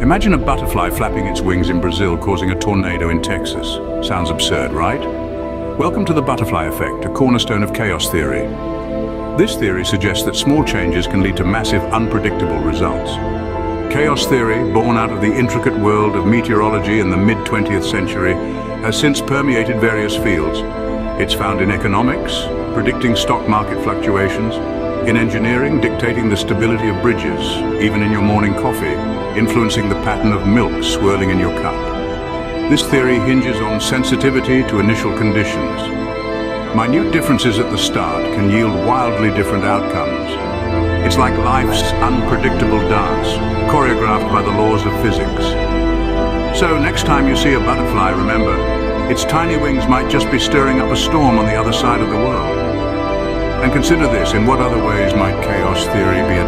Imagine a butterfly flapping its wings in Brazil causing a tornado in Texas. Sounds absurd, right? Welcome to the butterfly effect, a cornerstone of chaos theory. This theory suggests that small changes can lead to massive, unpredictable results. Chaos theory, born out of the intricate world of meteorology in the mid-20th century, has since permeated various fields. It's found in economics, predicting stock market fluctuations, in engineering, dictating the stability of bridges, even in your morning coffee, influencing the pattern of milk swirling in your cup. This theory hinges on sensitivity to initial conditions. Minute differences at the start can yield wildly different outcomes. It's like life's unpredictable dance, choreographed by the laws of physics. So next time you see a butterfly, remember, its tiny wings might just be stirring up a storm on the other side of the world. And consider this, in what other ways might chaos theory be